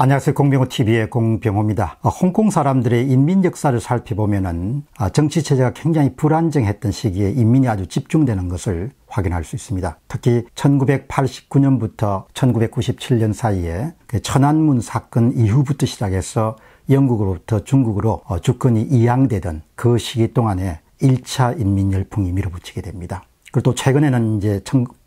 안녕하세요. 공병호TV의 공병호입니다. 어, 홍콩 사람들의 인민 역사를 살펴보면은 아, 정치 체제가 굉장히 불안정했던 시기에 인민이 아주 집중되는 것을 확인할 수 있습니다. 특히 1989년부터 1997년 사이에 그 천안문 사건 이후부터 시작해서 영국으로부터 중국으로 어, 주권이 이양되던 그 시기 동안에 1차 인민 열풍이 밀어붙이게 됩니다. 그리고 또 최근에는 이제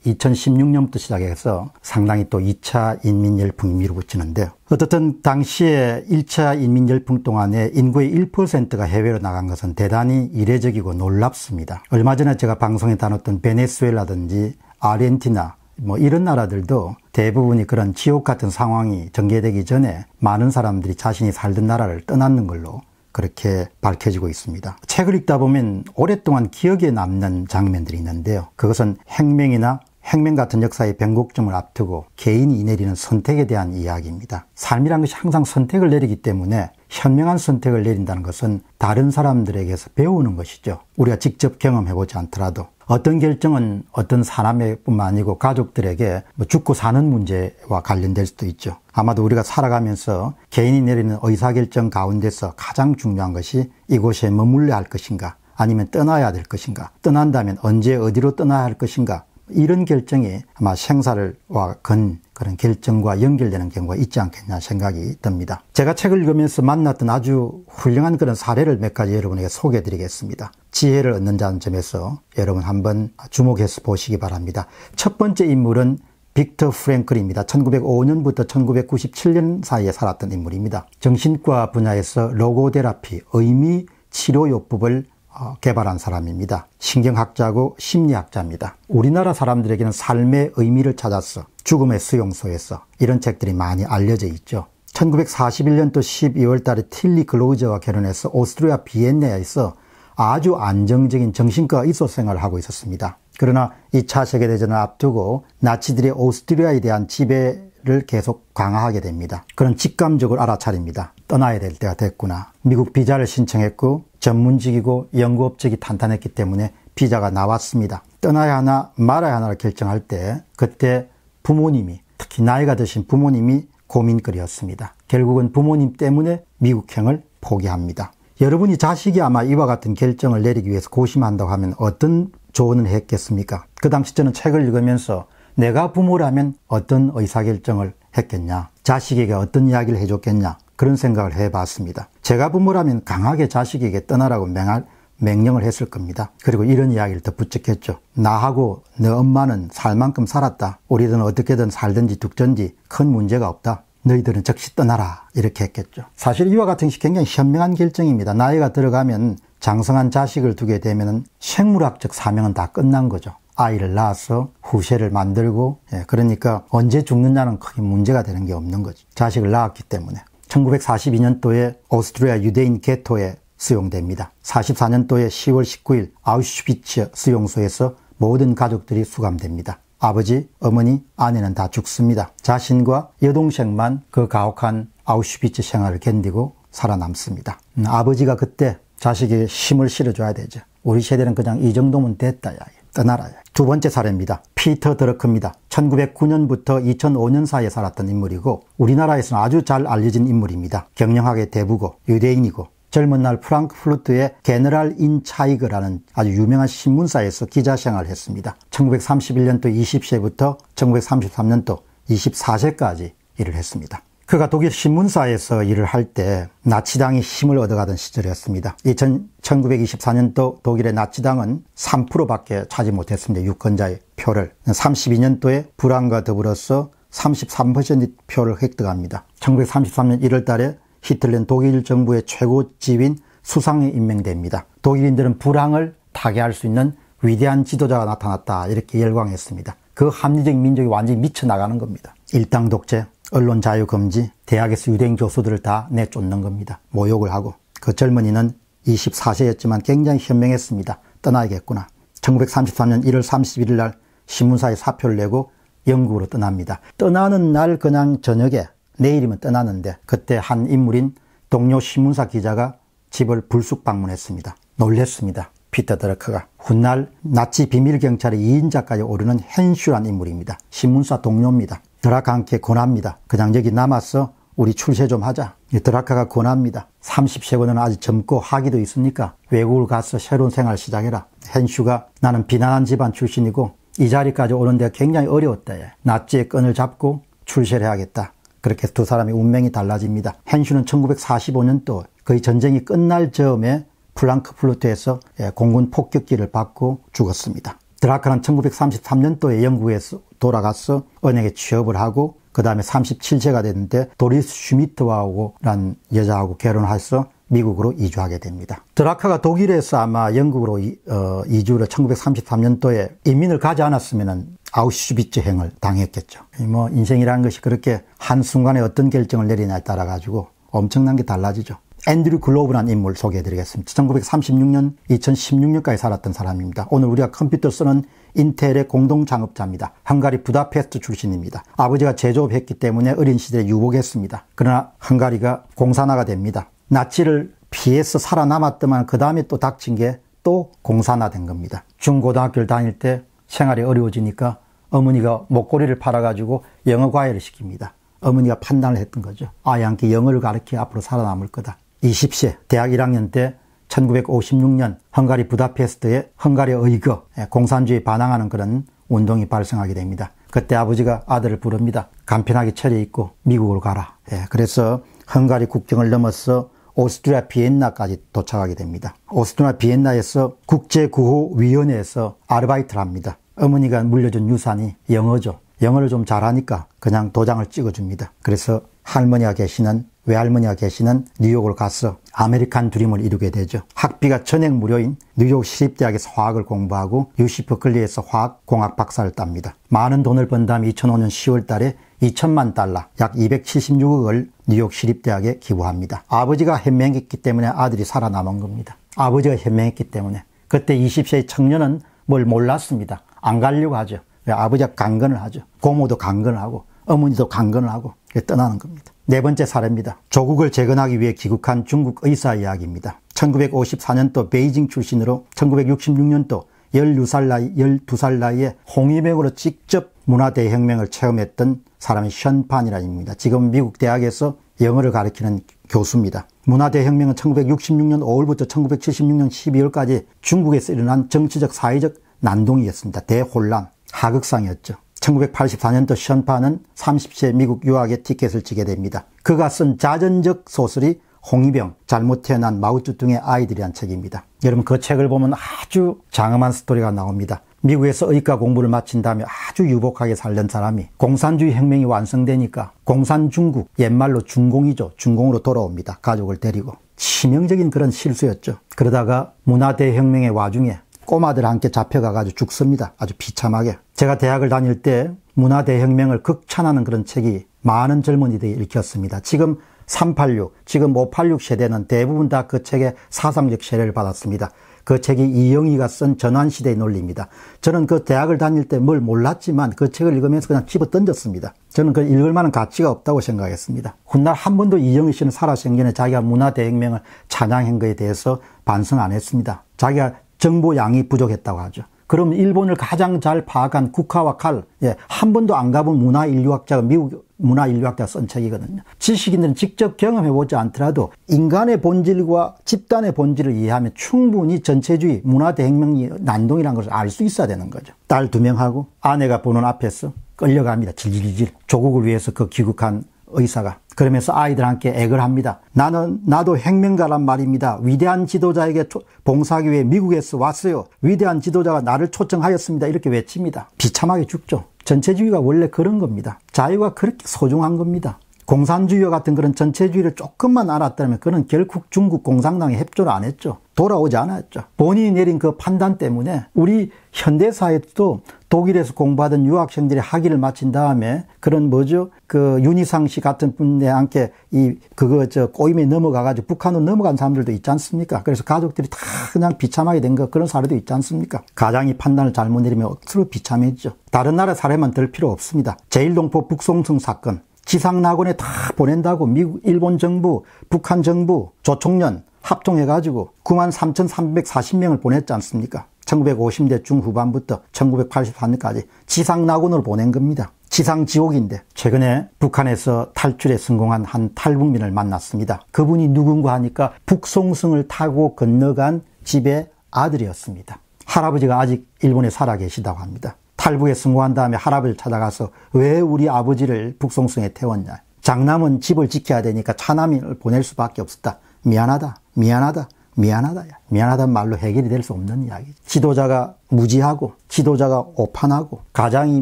2016년부터 시작해서 상당히 또 2차 인민 열풍이 밀어붙이는데 어떻든 당시에 1차 인민 열풍 동안에 인구의 1%가 해외로 나간 것은 대단히 이례적이고 놀랍습니다. 얼마 전에 제가 방송에 다뤘던 베네수엘라든지 아르헨티나 뭐 이런 나라들도 대부분이 그런 지옥 같은 상황이 전개되기 전에 많은 사람들이 자신이 살던 나라를 떠났는 걸로 그렇게 밝혀지고 있습니다. 책을 읽다 보면 오랫동안 기억에 남는 장면들이 있는데요. 그것은 행명이나 행명 같은 역사의 변곡점을 앞두고 개인이 내리는 선택에 대한 이야기입니다. 삶이란 것이 항상 선택을 내리기 때문에 현명한 선택을 내린다는 것은 다른 사람들에게서 배우는 것이죠. 우리가 직접 경험해보지 않더라도 어떤 결정은 어떤 사람뿐만 아니고 가족들에게 뭐 죽고 사는 문제와 관련될 수도 있죠. 아마도 우리가 살아가면서 개인이 내리는 의사결정 가운데서 가장 중요한 것이 이곳에 머물러야 할 것인가 아니면 떠나야 될 것인가 떠난다면 언제 어디로 떠나야 할 것인가 이런 결정이 아마 생사를와 건 그런 결정과 연결되는 경우가 있지 않겠냐 생각이 듭니다. 제가 책을 읽으면서 만났던 아주 훌륭한 그런 사례를 몇 가지 여러분에게 소개해 드리겠습니다. 지혜를 얻는다는 점에서 여러분 한번 주목해서 보시기 바랍니다. 첫 번째 인물은 빅터 프랭클입니다. 1905년부터 1997년 사이에 살았던 인물입니다. 정신과 분야에서 로고테라피, 의미 치료요법을 어, 개발한 사람입니다. 신경학자고 심리학자입니다. 우리나라 사람들에게는 삶의 의미를 찾았어. 죽음의 수용소에서 이런 책들이 많이 알려져 있죠. 1941년도 12월 달에 틸리 글로저와 결혼해서 오스트리아 비엔네에서 아주 안정적인 정신과 의소 생활을 하고 있었습니다. 그러나 2차 세계대전을 앞두고 나치들의 오스트리아에 대한 지배를 계속 강화하게 됩니다. 그런 직감적으로 알아차립니다. 떠나야 될 때가 됐구나. 미국 비자를 신청했고 전문직이고 연구업적이 탄탄했기 때문에 비자가 나왔습니다. 떠나야 하나 말아야 하나를 결정할 때 그때 부모님이 특히 나이가 드신 부모님이 고민거리였습니다. 결국은 부모님 때문에 미국행을 포기합니다. 여러분이 자식이 아마 이와 같은 결정을 내리기 위해서 고심한다고 하면 어떤 조언을 했겠습니까? 그 당시 저는 책을 읽으면서 내가 부모라면 어떤 의사결정을 했겠냐? 자식에게 어떤 이야기를 해줬겠냐? 그런 생각을 해 봤습니다. 제가 부모라면 강하게 자식에게 떠나라고 맹할, 명령을 했을 겁니다. 그리고 이런 이야기를 덧붙였겠죠. 나하고 너 엄마는 살 만큼 살았다. 우리들은 어떻게든 살든지 죽든지 큰 문제가 없다. 너희들은 즉시 떠나라. 이렇게 했겠죠. 사실 이와 같은 것이 굉장히 현명한 결정입니다. 나이가 들어가면 장성한 자식을 두게 되면 생물학적 사명은 다 끝난 거죠. 아이를 낳아서 후세를 만들고, 예, 그러니까 언제 죽느냐는 크게 문제가 되는 게 없는 거죠. 자식을 낳았기 때문에. 1942년도에 오스트리아 유대인 게토에 수용됩니다. 44년도에 10월 19일 아우슈비츠 수용소에서 모든 가족들이 수감됩니다. 아버지, 어머니, 아내는 다 죽습니다. 자신과 여동생만 그 가혹한 아우슈비츠 생활을 견디고 살아남습니다. 음, 아버지가 그때 자식에게 힘을 실어줘야 되죠. 우리 세대는 그냥 이 정도면 됐다, 야. 떠나라. 야. 두 번째 사례입니다. 피터 드러크입니다. 1909년부터 2005년 사이에 살았던 인물이고 우리나라에서는 아주 잘 알려진 인물입니다. 경영학의 대부고 유대인이고 젊은 날 프랑크푸르트의 General-Anzeiger라는 아주 유명한 신문사에서 기자 생활을 했습니다. 1931년도 20세부터 1933년도 24세까지 일을 했습니다. 그가 독일 신문사에서 일을 할 때 나치당이 힘을 얻어가던 시절이었습니다. 2000, 1924년도 독일의 나치당은 3%밖에 차지 못했습니다. 유권자의 표를. 32년도에 불안과 더불어서 33% 표를 획득합니다. 1933년 1월 달에 히틀러는 독일 정부의 최고 지휘인 수상에 임명됩니다. 독일인들은 불황을 타개할 수 있는 위대한 지도자가 나타났다. 이렇게 열광했습니다. 그 합리적 민족이 완전히 미쳐나가는 겁니다. 일당 독재, 언론 자유 금지, 대학에서 유대인 교수들을 다 내쫓는 겁니다. 모욕을 하고. 그 젊은이는 24세였지만 굉장히 현명했습니다. 떠나야겠구나. 1933년 1월 31일 날 신문사에 사표를 내고 영국으로 떠납니다. 떠나는 날 그냥 저녁에 내일이면 떠나는데 그때 한 인물인 동료 신문사 기자가 집을 불쑥 방문했습니다. 놀랬습니다. 피터 드러크가 훗날 나치 비밀경찰의 2인자까지 오르는 hen슈란 인물입니다. 신문사 동료입니다. 드라크한테 권합니다. 그냥 여기 남아서 우리 출세 좀 하자. 드라카가 권합니다. 30세고는 아직 젊고 학위도 있으니까 외국을 가서 새로운 생활 시작해라. 헨슈가 나는 비난한 집안 출신이고 이 자리까지 오는 데가 굉장히 어려웠다. 나치의 끈을 잡고 출세를 해야겠다. 그렇게 두 사람의 운명이 달라집니다. 헨슈는 1945년도 거의 전쟁이 끝날 즈음에 플랑크플루트에서 예, 공군 폭격기를 받고 죽었습니다. 드라카는 1933년도에 영국에서 돌아가서 은행에 취업을 하고 그 다음에 37세가 됐는데 도리스 슈미트와라는 여자하고 결혼해서 미국으로 이주하게 됩니다. 드라카가 독일에서 아마 영국으로 이, 어, 이주를 1933년도에 이민을 가지 않았으면 아우슈비츠 행을 당했겠죠. 뭐 인생이라는 것이 그렇게 한순간에 어떤 결정을 내리냐에 따라 가지고 엄청난 게 달라지죠. 앤드류 글로브라는 인물 소개해드리겠습니다. 1936년, 2016년까지 살았던 사람입니다. 오늘 우리가 컴퓨터 쓰는 인텔의 공동 창업자입니다. 헝가리 부다페스트 출신입니다. 아버지가 제조업했기 때문에 어린 시절에 유복했습니다. 그러나 헝가리가 공산화가 됩니다. 나치를 피해서 살아남았더만 그 다음에 또 닥친 게 또 공산화된 겁니다. 중고등학교를 다닐 때 생활이 어려워지니까 어머니가 목걸이를 팔아가지고 영어 과외를 시킵니다. 어머니가 판단을 했던 거죠. 아이한테 영어를 가르쳐 앞으로 살아남을 거다. 20세 대학 1학년 때 1956년 헝가리 부다페스트에 헝가리 의거 예, 공산주의 반항하는 그런 운동이 발생하게 됩니다. 그때 아버지가 아들을 부릅니다. 간편하게 차려입고 미국으로 가라. 예, 그래서 헝가리 국경을 넘어서 오스트리아 비엔나까지 도착하게 됩니다. 오스트리아 비엔나에서 국제구호위원회에서 아르바이트를 합니다. 어머니가 물려준 유산이 영어죠. 영어를 좀 잘하니까 그냥 도장을 찍어줍니다. 그래서 할머니가 계시는 외할머니가 계시는 뉴욕을 가서 아메리칸 드림을 이루게 되죠. 학비가 전액 무료인 뉴욕 시립대학에서 화학을 공부하고 UC 버클리에서 화학 공학 박사를 땁니다. 많은 돈을 번 다음 2005년 10월 달에 2천만 달러, 약 276억을 뉴욕 시립대학에 기부합니다. 아버지가 현명했기 때문에 아들이 살아남은 겁니다. 아버지가 현명했기 때문에. 그때 20세의 청년은 뭘 몰랐습니다. 안 가려고 하죠. 아버지가 강건을 하죠. 고모도 강건을 하고 어머니도 강건을 하고 떠나는 겁니다. 네 번째 사례입니다. 조국을 재건하기 위해 귀국한 중국 의사 이야기입니다. 1954년도 베이징 출신으로 1966년도 12살 나이, 12살 나이에 홍위병으로 직접 문화대혁명을 체험했던 사람이 션판이라입니다. 지금 미국 대학에서 영어를 가르치는 교수입니다. 문화대혁명은 1966년 5월부터 1976년 12월까지 중국에서 일어난 정치적 사회적 난동이었습니다. 대혼란, 하극상이었죠. 1984년도 션파는 30세 미국 유학의 티켓을 지게 됩니다. 그가 쓴 자전적 소설이 홍위병, 잘못 태어난 마우뚜둥의 아이들이란 책입니다. 여러분 그 책을 보면 아주 장엄한 스토리가 나옵니다. 미국에서 의과 공부를 마친 다음에 아주 유복하게 살던 사람이 공산주의 혁명이 완성되니까 공산 중국, 옛말로 중공이죠. 중공으로 돌아옵니다. 가족을 데리고. 치명적인 그런 실수였죠. 그러다가 문화대혁명의 와중에 꼬마들 함께 잡혀가가지고 죽습니다. 아주 비참하게. 제가 대학을 다닐 때 문화대혁명을 극찬하는 그런 책이 많은 젊은이들이 읽혔습니다. 지금 386, 지금 586 세대는 대부분 다 그 책에 사상적 세례를 받았습니다. 그 책이 이영희가 쓴 전환시대의 논리입니다. 저는 그 대학을 다닐 때 뭘 몰랐지만 그 책을 읽으면서 그냥 집어 던졌습니다. 저는 그 읽을 만한 가치가 없다고 생각했습니다. 훗날 한 번도 이영희 씨는 살아생전에 자기가 문화대혁명을 찬양한 것에 대해서 반성 안 했습니다. 자기가 정보 양이 부족했다고 하죠. 그럼 일본을 가장 잘 파악한 국화와 칼, 예, 한 번도 안 가본 문화 인류학자가 미국 문화 인류학자가 쓴 책이거든요. 지식인들은 직접 경험해 보지 않더라도 인간의 본질과 집단의 본질을 이해하면 충분히 전체주의, 문화 대혁명이 난동이라는 것을 알 수 있어야 되는 거죠. 딸 두 명하고 아내가 보는 앞에서 끌려갑니다. 질질질. 조국을 위해서 그 귀국한 의사가 그러면서 아이들 함께 액을 합니다. 나는 나도 혁명가란 말입니다. 위대한 지도자에게 봉사하기 위해 미국에서 왔어요. 위대한 지도자가 나를 초청하였습니다. 이렇게 외칩니다. 비참하게 죽죠. 전체주의가 원래 그런 겁니다. 자유가 그렇게 소중한 겁니다. 공산주의와 같은 그런 전체주의를 조금만 알았다면 그는 결국 중국 공산당에 협조를 안 했죠. 돌아오지 않았죠. 본인이 내린 그 판단 때문에 우리 현대사회도 독일에서 공부하던 유학생들이 학위를 마친 다음에 그런 뭐죠? 그 윤희상 씨 같은 분에 함께 이 그거 저 꼬임에 넘어가가지고 북한으로 넘어간 사람들도 있지 않습니까? 그래서 가족들이 다 그냥 비참하게 된 거 그런 사례도 있지 않습니까? 가장이 판단을 잘못 내리면 억수로 비참해지죠. 다른 나라 사례만 들 필요 없습니다. 제일동포 북송성 사건 지상낙원에 다 보낸다고 미국, 일본 정부, 북한 정부, 조총련 합동해가지고 9만 3,340명을 보냈지 않습니까? 1950대 중후반부터 1984년까지 지상낙원으로 보낸 겁니다. 지상지옥인데 최근에 북한에서 탈출에 성공한 한 탈북민을 만났습니다. 그분이 누군가 하니까 북송성을 타고 건너간 집의 아들이었습니다. 할아버지가 아직 일본에 살아 계시다고 합니다. 탈북에 성공한 다음에 할아버지를 찾아가서 왜 우리 아버지를 북송성에 태웠냐. 장남은 집을 지켜야 되니까 차남을 보낼 수밖에 없었다. 미안하다. 미안하다. 미안하다. 미안하다는 말로 해결이 될 수 없는 이야기. 지도자가 무지하고, 지도자가 오판하고, 가장이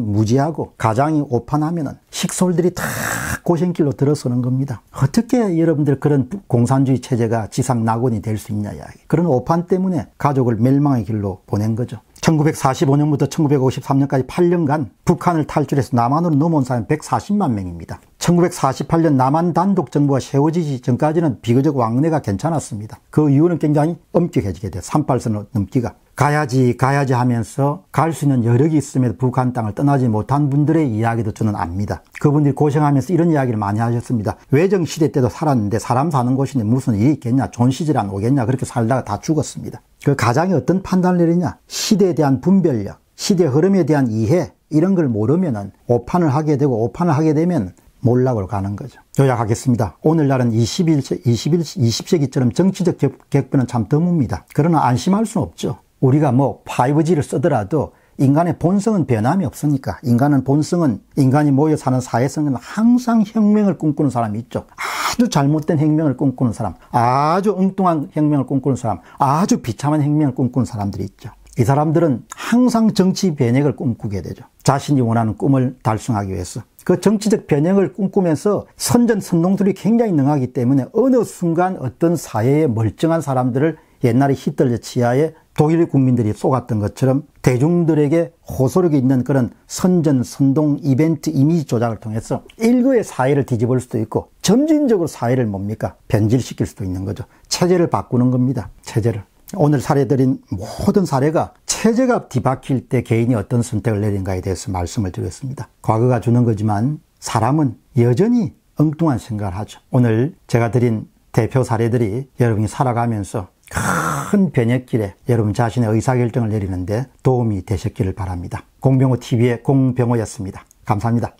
무지하고, 가장이 오판하면은 식솔들이 다 고생길로 들어서는 겁니다. 어떻게 여러분들 그런 공산주의 체제가 지상 낙원이 될 수 있냐 이야기. 그런 오판 때문에 가족을 멸망의 길로 보낸 거죠. 1945년부터 1953년까지 8년간 북한을 탈출해서 남한으로 넘어온 사람이 140만 명입니다. 1948년 남한 단독 정부가 세워지기 전까지는 비교적 왕래가 괜찮았습니다. 그 이유는 굉장히 엄격해지게 돼요. 38선을 넘기가. 가야지 가야지 하면서 갈 수 있는 여력이 있음에도 북한 땅을 떠나지 못한 분들의 이야기도 저는 압니다. 그분들이 고생하면서 이런 이야기를 많이 하셨습니다. 왜정 시대 때도 살았는데 사람 사는 곳인데 무슨 일이 있겠냐 좋은 시절 안 오겠냐 그렇게 살다가 다 죽었습니다. 그 가장이 어떤 판단을 내리냐 시대에 대한 분별력 시대 흐름에 대한 이해 이런 걸 모르면은 오판을 하게 되고 오판을 하게 되면 몰락으로 가는 거죠. 요약하겠습니다. 오늘날은 21세, 21, 20세기처럼 정치적 격변은 참 드뭅니다. 그러나 안심할 수는 없죠. 우리가 뭐 5G를 쓰더라도 인간의 본성은 변함이 없으니까 인간은 본성은 인간이 모여 사는 사회성은 항상 혁명을 꿈꾸는 사람이 있죠. 아주 잘못된 혁명을 꿈꾸는 사람, 아주 엉뚱한 혁명을 꿈꾸는 사람, 아주 비참한 혁명을 꿈꾸는 사람들이 있죠. 이 사람들은 항상 정치 변혁을 꿈꾸게 되죠. 자신이 원하는 꿈을 달성하기 위해서. 그 정치적 변형을 꿈꾸면서 선전 선동들이 굉장히 능하기 때문에 어느 순간 어떤 사회의 멀쩡한 사람들을 옛날에 히틀러 치하에 독일 국민들이 쏘았던 것처럼 대중들에게 호소력이 있는 그런 선전, 선동, 이벤트, 이미지 조작을 통해서 일거의 사회를 뒤집을 수도 있고 점진적으로 사회를 뭡니까? 변질시킬 수도 있는 거죠. 체제를 바꾸는 겁니다. 체제를. 오늘 사례드린 모든 사례가 체제가 뒤바뀔 때 개인이 어떤 선택을 내린가에 대해서 말씀을 드렸습니다. 과거가 주는 거지만 사람은 여전히 엉뚱한 생각을 하죠. 오늘 제가 드린 대표 사례들이 여러분이 살아가면서 큰 변혁길에 여러분 자신의 의사결정을 내리는데 도움이 되셨기를 바랍니다. 공병호 TV의 공병호였습니다. 감사합니다.